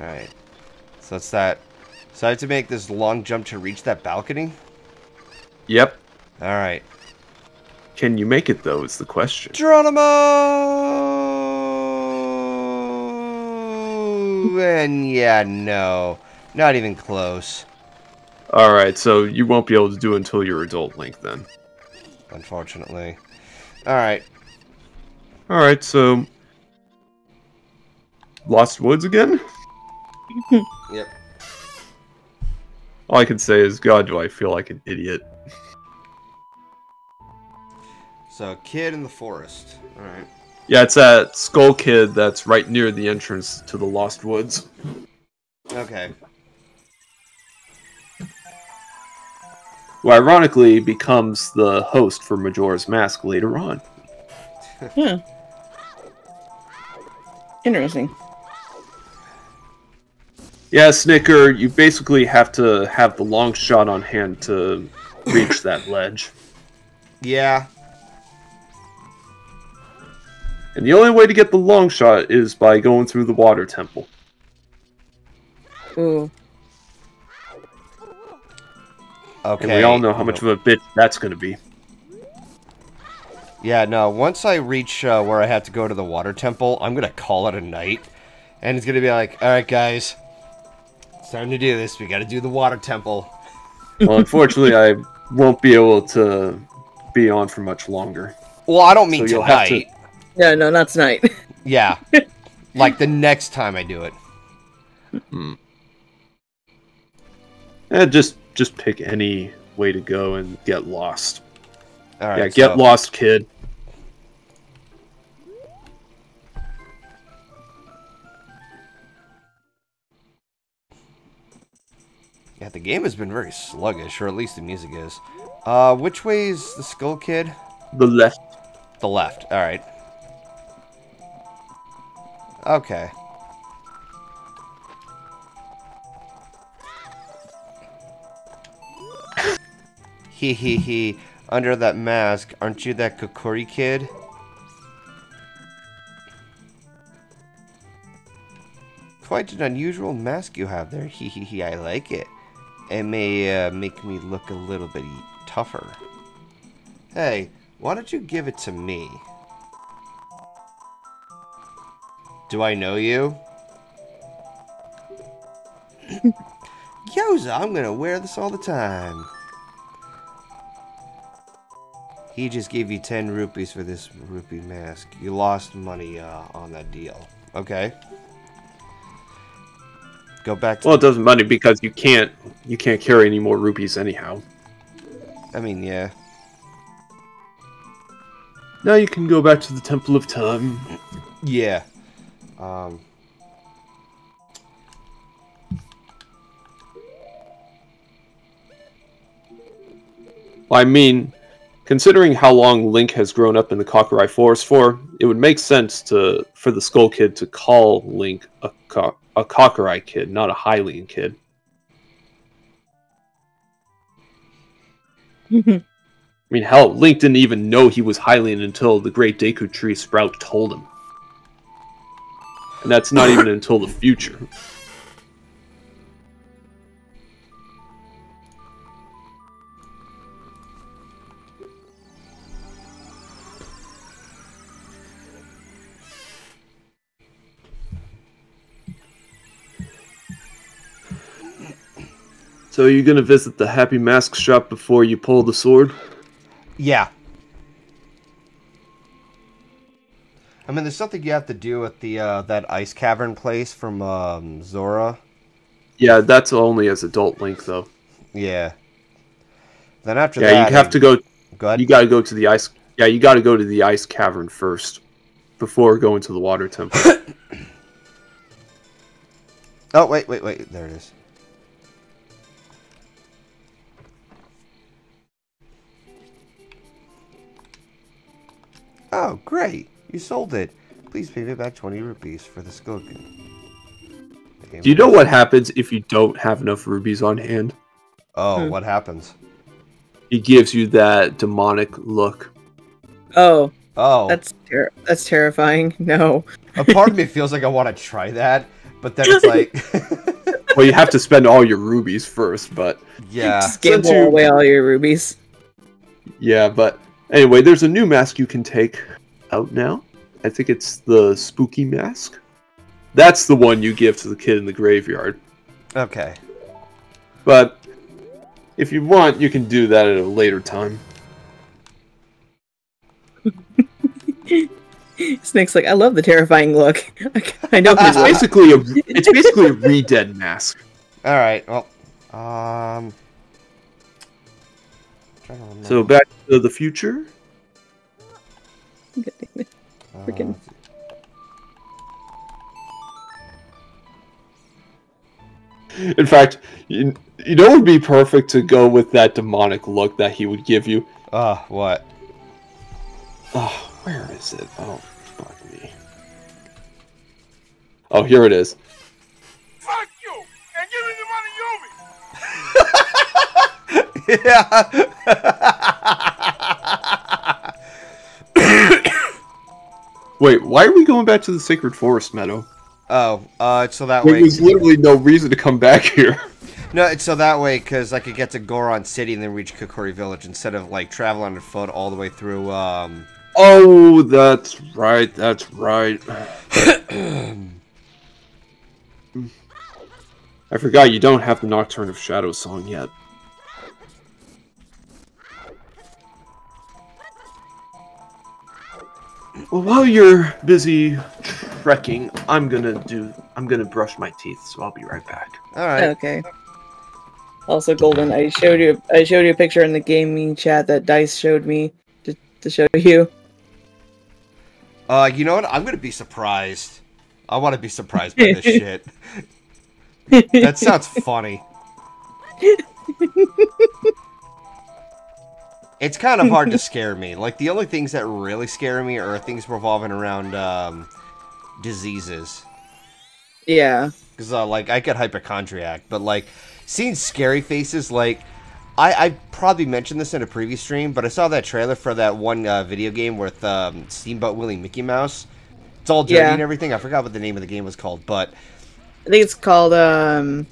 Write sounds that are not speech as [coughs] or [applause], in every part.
Alright. So that's that. So I have to make this long jump to reach that balcony? Yep. Alright. Can you make it though? Is the question. Geronimo! and yeah, no. Not even close. All right, so you won't be able to do it until you're adult Link then. Unfortunately. Alright. All right, so Lost Woods again. Yep. All I can say is, God, do I feel like an idiot. So, kid in the forest. Alright. Yeah, it's that Skull Kid that's right near the entrance to the Lost Woods. Okay. Who ironically becomes the host for Majora's Mask later on. Yeah. Interesting. Yeah, Snicker, you basically have to have the long shot on hand to reach that [laughs] ledge. Yeah. And the only way to get the long shot is by going through the water temple. Ooh. Okay. And we all know how much of a bitch that's going to be. Yeah, no, once I reach uh, where I have to go to the water temple, I'm going to call it a night. And it's going to be like, alright, guys. It's time to do this. We got to do the water temple. Well, unfortunately, I won't be able to be on for much longer. Well, I don't mean So you'll have to- tonight. Yeah, no, not tonight. [laughs] Yeah. like the next time I do it. Eh, just just pick any way to go and get lost. Alright. yeah, get so- lost, kid. Yeah, the game has been very sluggish, or at least the music is. Uh, which way is the Skull Kid? The left. The left. Alright. Okay. [laughs] Hee hee hee. Under that mask, aren't you that Kokiri kid? Quite an unusual mask you have there. Hee hee hee, I like it. It may uh, make me look a little bit tougher. Hey, why don't you give it to me? Do I know you? Yoza, I'm gonna wear this all the time. He just gave you 10 rupees for this rupee mask. You lost money uh, on that deal. Okay. Go back to. Well, it doesn't matter because you can't you can't carry any more rupees anyhow. I mean, yeah. Now you can go back to the Temple of Time. Yeah. Um. I mean, considering how long Link has grown up in the Kokiri Forest for, it would make sense to for the Skull Kid to call Link a Ka- a Kokiri kid, not a Hylian kid. [laughs] I mean, hell, Link didn't even know he was Hylian until the Great Deku Tree Sprout told him. And that's not even until the future. So, are you gonna visit the Happy Mask shop before you pull the sword? Yeah. I mean, there's something you have to do at the uh, that ice cavern place from um, Zora. Yeah, that's only as adult Link, though. Yeah. Then after Yeah, that, you have I- to go. Go ahead. You gotta go to the ice. Yeah, you gotta go to the ice cavern first before going to the water temple. [coughs] Oh wait, wait, wait. There it is. Oh, great! You sold it. Please pay me back twenty rupees for the Skoken. Do you know what happens if you don't have enough rubies on hand? Oh, Hmm. what happens? He gives you that demonic look. Oh, Oh, that's ter- that's terrifying. [laughs] No. a part of me feels like I want to try that, But then it's like, [laughs] Well, you have to [laughs] spend all your rubies first, but yeah. Just gamble Since you- away all your rubies. yeah, but anyway, there's a new mask you can take out now. I think it's the spooky mask. That's the one you give to the kid in the graveyard. Okay. But if you want, you can do that at a later time. [laughs] Snake's like, I love the terrifying look. [laughs] I know It's basically a it's basically a [laughs] re-dead mask. All right. Well, um. Trying to remember. So back to the future. Uh, freaking- In fact, you, you know it would be perfect to go with that demonic look that he would give you. Uh, what? Oh, where is it? Oh, fuck me. Oh, here it is. Fuck you! And give me the money you owe me! [laughs] yeah. Wait, why are we going back to the Sacred Forest Meadow? oh, uh, so that There way. There's literally no reason to come back here. [laughs] No, it's so that way because I could get to Goron City and then reach Kokiri Village instead of like traveling on foot all the way through. Um. Oh, that's right, that's right. [clears throat] I forgot you don't have the Nocturne of Shadows song yet. Well, while you're busy trekking, I'm gonna do. I'm gonna brush my teeth, so I'll be right back. All right. Okay. Also, Golden, I showed you I showed you a picture in the gaming chat that Dice showed me to, to show you. Uh, you know what? I'm gonna be surprised. I want to be surprised by this shit. [laughs] That sounds funny. [laughs] it's kind of hard to [laughs] scare me. Like the only things that really scare me are things revolving around um, diseases. yeah. Because uh, like I get hypochondriac, but like seeing scary faces, like I I probably mentioned this in a previous stream, but I saw that trailer for that one uh, video game with um, Steamboat Willie Mickey Mouse. It's all dirty Yeah. and everything. I forgot what the name of the game was called, but I think it's called um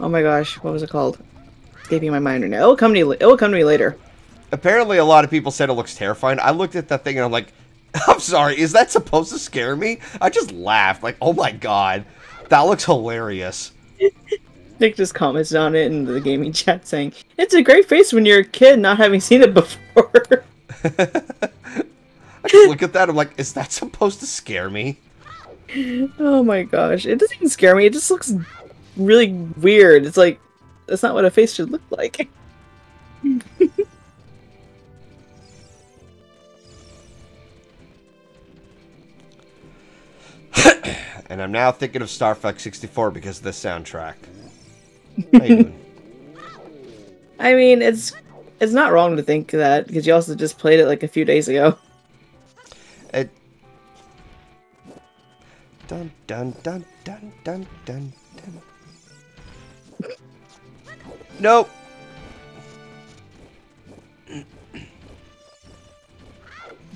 Oh my gosh, what was it called? Escaping my mind right now. It will come to me, it will come to me later. Apparently a lot of people said it looks terrifying. I looked at that thing and I'm like, [laughs] I'm sorry, is that supposed to scare me? I just laughed, like, oh my god, that looks hilarious. Nick just commented on it in the gaming [laughs] chat saying, It's a great face when you're a kid not having seen it before. [laughs] I just look at that, I'm like, is that supposed to scare me? oh my gosh. It doesn't even scare me, it just looks really weird. It's like that's not what a face should look like. And I'm now thinking of Star Fox 64 because of the soundtrack. How you doing? I mean, it's it's not wrong to think that because you also just played it like a few days ago. It... Dun dun dun dun dun dun dun. Nope.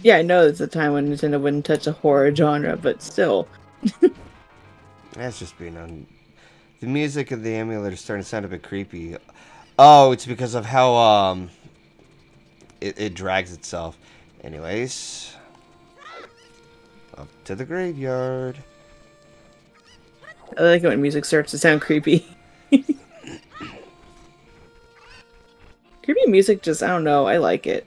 Yeah, I know it's a time when Nintendo wouldn't touch a horror genre, but still. [laughs] That's just being on. The music of the emulator is starting to sound a bit creepy. Oh, it's because of how um. It, it drags itself. Anyways. Up to the graveyard. I like it when music starts to sound creepy. [laughs] creepy music just, I don't know, I like it.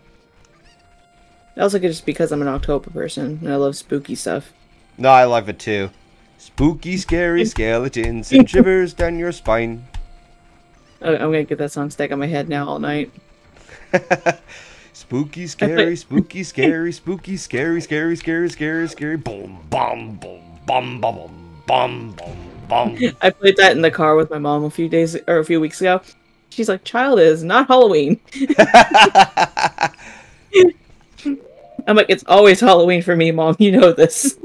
I also it's just because I'm an October person and I love spooky stuff. No, I love it too. Spooky, scary [laughs] skeletons and shivers down your spine. I'm gonna get that song stuck on my head now all night. [laughs] Spooky, scary, [laughs] spooky, scary, spooky, scary, scary, scary, scary, scary. Boom, boom, boom, boom, boom, boom, bum, bum, bum. I played that in the car with my mom a few days or a few weeks ago. She's like, "Child is not Halloween." I'm like, "It's always Halloween for me, mom. You know this."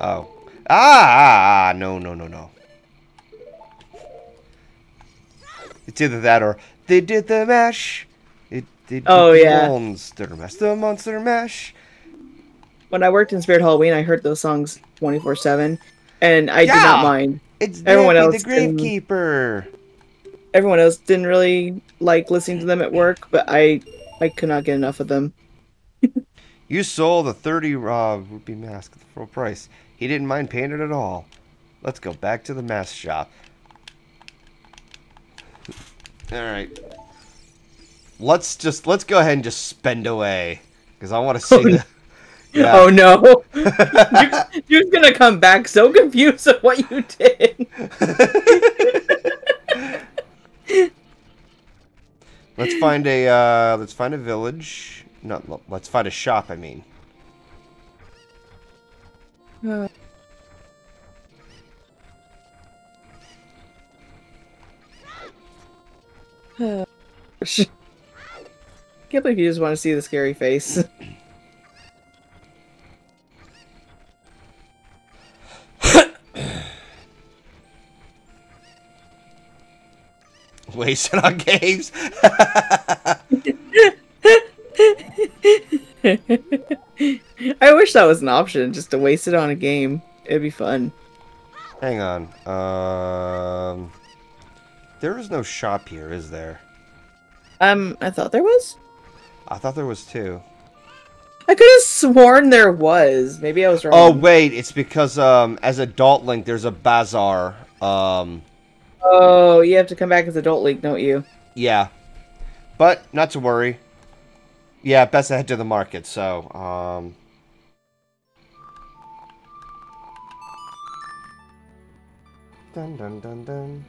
Oh. Ah, ah, ah, no, no, no, no. It's either that or they did the mash. It, they did Oh, the yeah. Monster mash. The monster mash. when I worked in Spirit Halloween, I heard those songs twenty four seven, and I did not mind. It's Everyone Everyone else the Gravekeeper. Everyone else didn't really like listening to them at work, but I I could not get enough of them. [laughs] You sold the 30 uh, rupee mask at the full price. He didn't mind paying it at all. Let's go back to the mask shop. Alright. Let's just, let's go ahead and just spend away. Because I want to see the... [laughs] Yeah. Oh no! [laughs] you're, you're gonna come back so confused of what you did. [laughs] Let's find a, uh, let's find a village. No, let's find a shop, I mean. Uh. [laughs] Uh, Can't believe you just want to see the scary face. [laughs] [laughs] Wasted on games. [laughs] I wish that was an option, just to waste it on a game. It'd be fun. Hang on. Um, there is no shop here, is there? Um, I thought there was. I thought there was two. I could have sworn there was. Maybe I was wrong. Oh wait, it's because um as adult link there's a bazaar. Um Oh, you have to come back as adult link, don't you? yeah. But not to worry. Yeah, best to head to the market, so um Dun dun dun dun.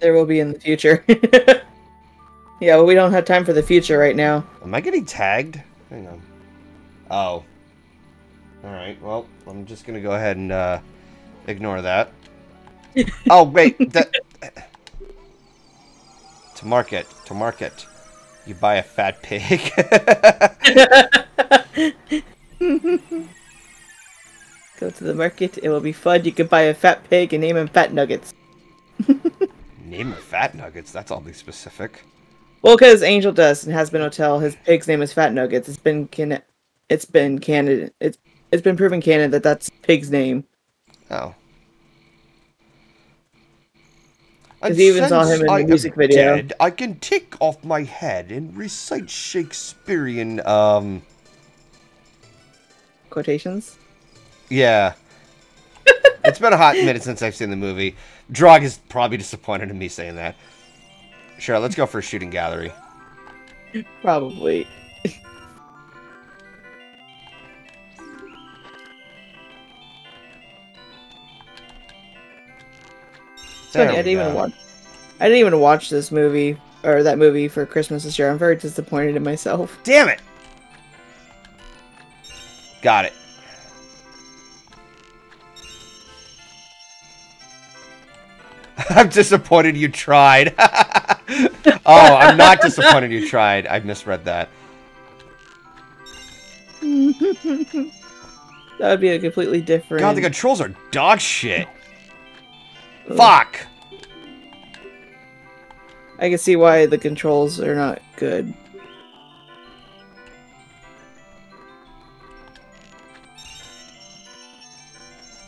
There will be in the future. [laughs] yeah, but we don't have time for the future right now. Am I getting tagged? Hang on. Oh. Alright, well, I'm just gonna go ahead and uh ignore that. [laughs] oh wait, that [laughs] to market, to market. You buy a fat pig. [laughs] Go to the market. It will be fun. You can buy a fat pig and name him Fat Nuggets. Name him fat nuggets, that's oddly specific. Well, because Angel Dust and Hazbin Hotel, his pig's name is Fat Nuggets. It's been can it's been canon. It's it's been proven canon that that's pig's name. Oh. 'Cause you even saw him in the I music video. dead, I can take off my head and recite Shakespearean, um, Quotations. Yeah. [laughs] it's been a hot minute since I've seen the movie. Drog is probably disappointed in me saying that. Sure, let's go for a shooting gallery. Probably. There funny, I didn't even watch. I didn't even watch this movie or that movie for Christmas this year. I'm very disappointed in myself. Damn it! Got it. [laughs] I'm disappointed you tried. [laughs] oh, I'm not disappointed you tried. I misread that. [laughs] That would be a completely different. God, the controls are dog shit. Fuck! I can see why the controls are not good.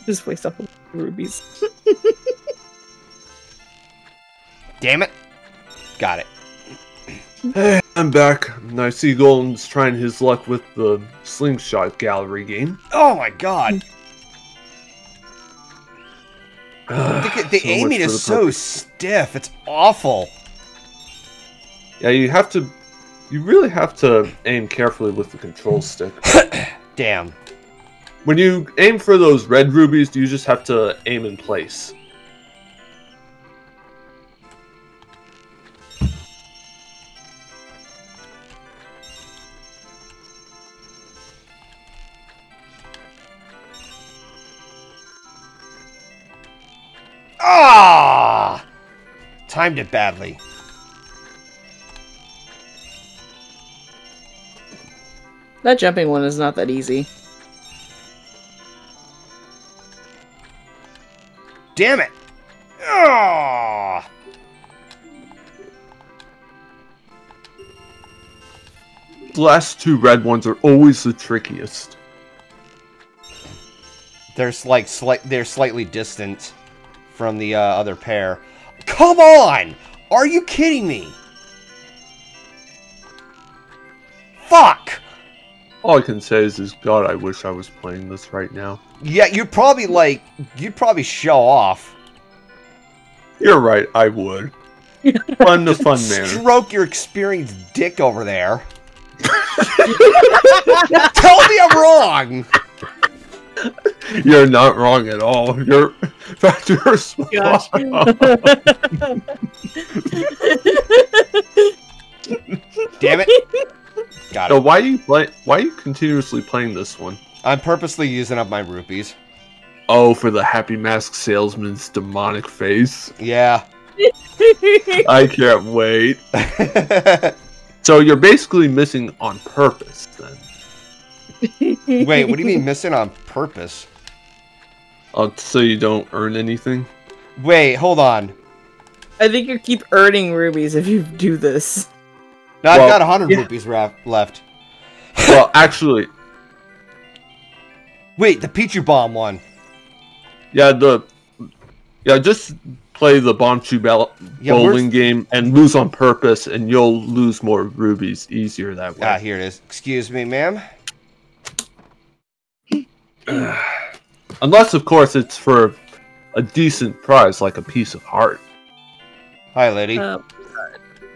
Just waste off of rubies. [laughs] Damn it. Got it. Hey, I'm back. and I see Golden's trying his luck with the slingshot gallery game. Oh my god. The, [sighs] the the aiming is so stiff. It's awful. Yeah, you have to. You really have to aim carefully with the control stick. [coughs] Damn. When you aim for those red rubies, do you just have to aim in place. Ah! Timed it badly. That jumping one is not that easy. Damn it. Ah! The last two red ones are always the trickiest. They're like slight. They're slightly distant from the uh, other pair. Come on! Are you kidding me? Fuck! All I can say is, is God, I wish I was playing this right now. Yeah, you'd probably like. You'd probably show off. You're right, I would. Fun the [laughs] fun man. Stroke your experienced dick over there. [laughs] Tell me I'm wrong. [laughs] You're not wrong at all. You're, in fact, you're spot Gosh. on. [laughs] [laughs] Damn it. Got So it. why are you play? Why are you continuously playing this one? I'm purposely using up my rupees. Oh, for the Happy Mask salesman's demonic face. Yeah. I can't wait. So you're basically missing on purpose, then. Wait, what do you mean missing on purpose? Uh, so you don't earn anything. Wait, hold on. I think you keep earning rubies if you do this. No, I've Well, got 100 yeah. rupees ra- left. Well, [laughs] actually, Wait, the Pichu Bomb one. yeah, the yeah, just play the Bombchu ball- Yeah, bowling game and lose on purpose, and you'll lose more rubies easier that way. Ah, here it is. Excuse me, ma'am. [clears throat] [clears throat] Unless, of course, it's for a decent price, like a piece of heart. Hi, lady. Uh,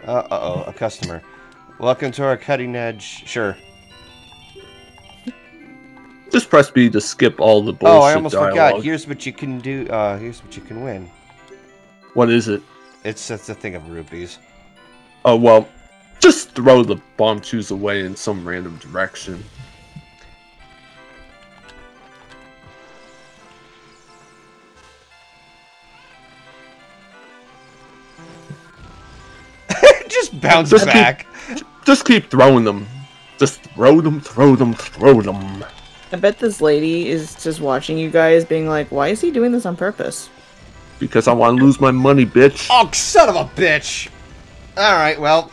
Uh, uh-oh, a customer. Welcome to our cutting edge. Sure. Just press B to skip all the bullshit oh, I almost dialogue. forgot. Here's what you can do. Uh, here's what you can win. What is it? It's it's a thing of rupees. Oh well, just throw the Bombchus away in some random direction. Bounce Just keep- Just keep throwing them. Just throw them, throw them, throw them. I bet this lady is just watching you guys, being like, "Why is he doing this on purpose?" Because I want to lose my money, bitch. Oh, son of a bitch! Alright, well.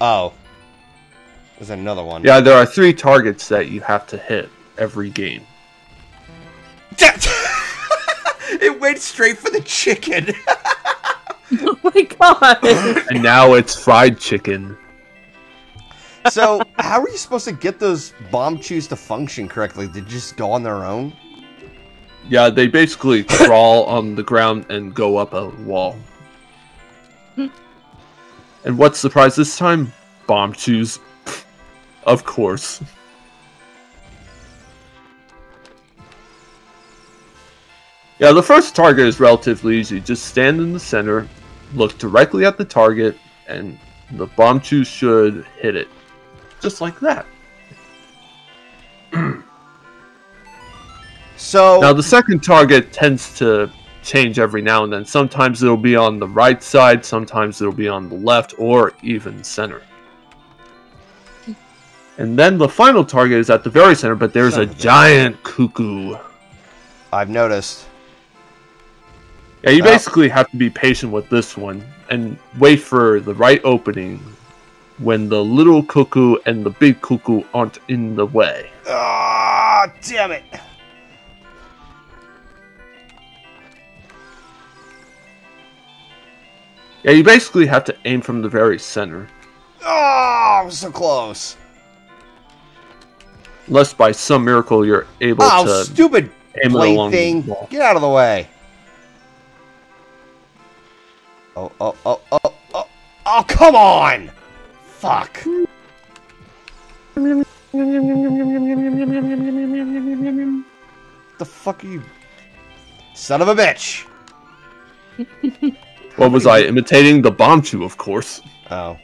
Oh. There's another one. Yeah, there are three targets that you have to hit every game. [laughs] it went straight for the chicken. [laughs] Oh [laughs] my god! And now it's fried chicken. so, how are you supposed to get those Bombchus to function correctly? Did they just go on their own? Yeah, they basically crawl [laughs] on the ground and go up a wall. [laughs] and what's the prize this time? Bombchus. of course. Yeah, the first target is relatively easy. Just stand in the center, look directly at the target, and the Bombchu should hit it. Just like that. [clears throat] So, Now the second target tends to change every now and then. Sometimes it'll be on the right side, sometimes it'll be on the left, or even center. And then the final target is at the very center, but there's Son a giant cuckoo. I've noticed. Yeah, you basically have to be patient with this one and wait for the right opening when the little cuckoo and the big cuckoo aren't in the way. Ah, damn it. Yeah, you basically have to aim from the very center. Oh, I was so close. Unless by some miracle you're able Oh, to stupid aim it blade along the thing. Get out of the way. Oh, oh, oh, oh, oh. Oh, come on! Fuck. The fuck are you? Son of a bitch! What was I imitating? The Bombchu, of course. Oh.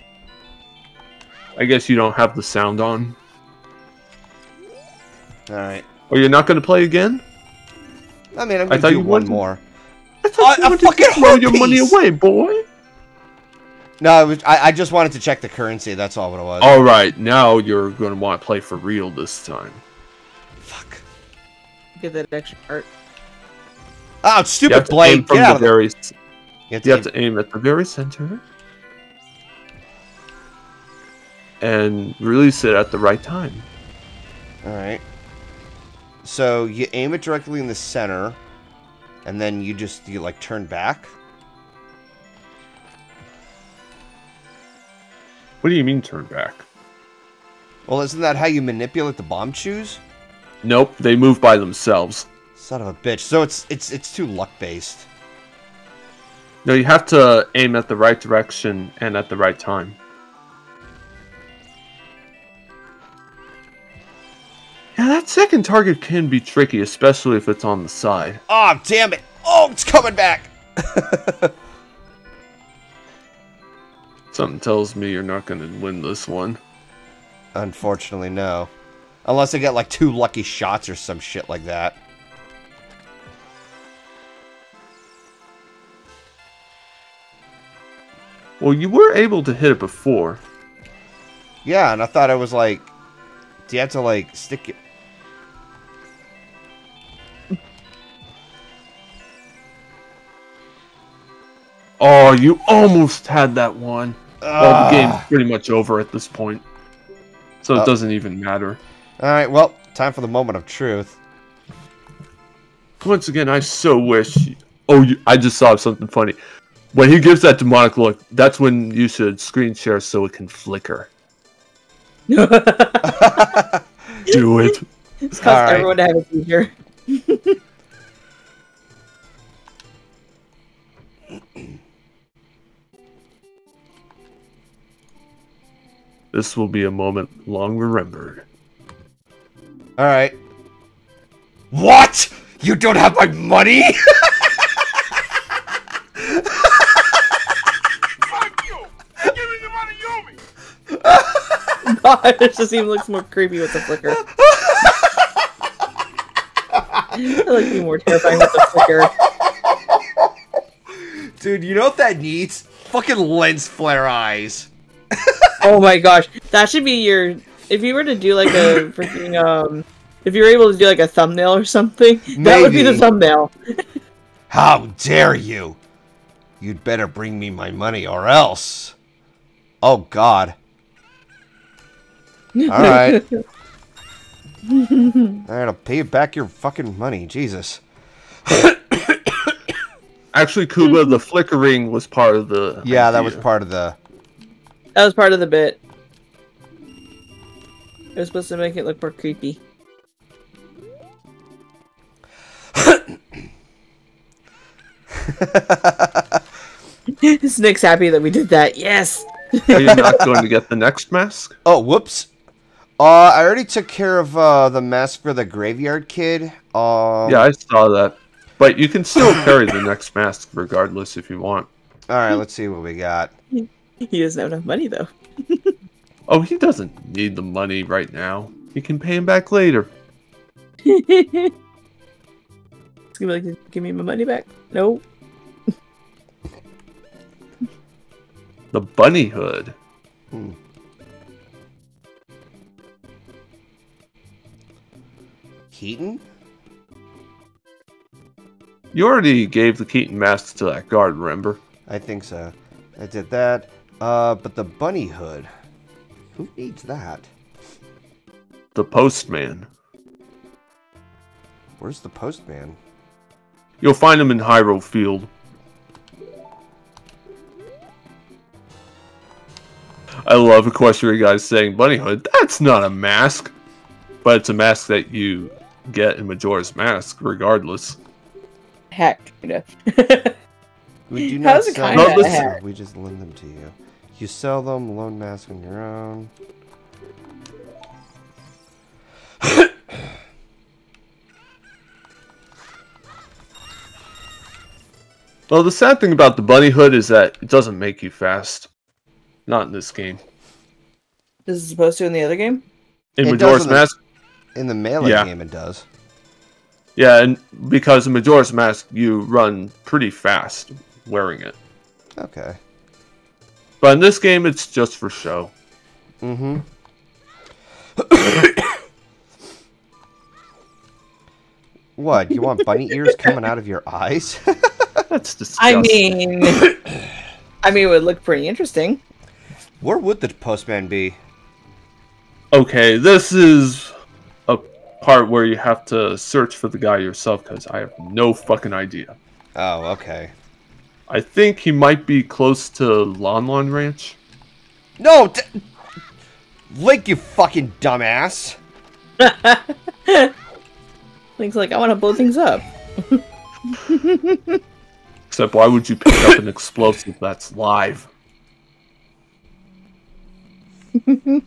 I guess you don't have the sound on. Alright. Or oh, you're not going to play again? I mean, I'm gonna thut do you one more. I thought a you wanted fucking to throw your money away, boy. No, I, was, I, I just wanted to check the currency. That's all what it was. All right, now you're going to want to play for real this time. fuck. Get that extra part. Oh, You stupid have to aim blade! from Get out the of very. You have You have to to aim at the very center. And release it at the right time. Alright. So you aim it directly in the center, and then you just you like turn back. What do you mean turn back? Well, isn't that how you manipulate the Bombchus? Nope, they move by themselves. Son of a bitch. So it's it's it's too luck based. No, you have to aim at the right direction and at the right time. Second target can be tricky, especially if it's on the side. Oh damn it! Oh, it's coming back. [laughs] Something tells me you're not going to win this one. Unfortunately, no. Unless I get like two lucky shots or some shit like that. Well, you were able to hit it before. Yeah, and I thought I was like, do you have to like stick it? Oh, you almost had that one. Well, Ah. the game's pretty much over at this point. So it Oh. doesn't even matter. All right, well, time for the moment of truth. Once again, I so wish. Oh, you, I just saw something funny. When he gives that demonic look, that's when you should screen share so it can flicker. [laughs] Do it. It's caused Alright. everyone to have a seizure. [laughs] This will be a moment long remembered. All right. What? You don't have my money? [laughs] Fuck you! Give me the money you owe me! [laughs] God, it just even looks more creepy with the flicker. [laughs] It looks even more terrifying with the flicker. Dude, you know what that needs? Fucking lens flare eyes. Oh my gosh, that should be your. If you were to do like a [coughs] freaking um, if you were able to do like a thumbnail or something, that would be the thumbnail. How dare you? You'd better bring me my money or else. Oh God. [laughs] All right. All right, I'll pay you back your fucking money. Jesus. [coughs] Actually, Kuba, the flickering was part of the. Yeah, that was part of the. That was part of the bit. It was supposed to make it look more creepy. [laughs] Snick's happy that we did that. Yes. Are you not going to get the next mask? Oh, whoops. Uh, I already took care of uh the mask for the graveyard kid. Um, Yeah, I saw that. But you can still carry the next mask regardless if you want. All right, let's see what we got. He doesn't have enough money though. [laughs] Oh, he doesn't need the money right now. He can pay him back later. [laughs] It's gonna be like, give me my money back. No. [laughs] The bunny hood. Hmm. Keaton? You already gave the Keaton mask to that guard, remember? I think so. I did that. Uh, but the bunny hood. Who needs that? The postman. Where's the postman? You'll find him in Hyrule Field. I love Equestria guys saying Bunny Hood. That's not a mask. But it's a mask that you get in Majora's Mask, regardless. Heck. kinda. [laughs] We do not it sell kinda them, a? We just lend them to you. You sell them, loan mask on your own. Well, the sad thing about the Bunny Hood is that it doesn't make you fast. Not in this game. This is supposed to in the other game? In It Majora's doesn't- Mask, In the melee Yeah. game, it does. yeah, and because in Majora's Mask you run pretty fast wearing it. Okay. But in this game, it's just for show. Mm-hmm. [coughs] what? You want bunny ears coming out of your eyes? [laughs] That's disgusting. I mean, [coughs] I mean, it would look pretty interesting. Where would the postman be? Okay, this is a part where you have to search for the guy yourself because I have no fucking idea. Oh, okay. I think he might be close to Lon Lon Ranch. No! D- Link, you fucking dumbass! [laughs] Link's like, I want to blow things up. [laughs] Except, why would you pick up an explosive that's live? [laughs]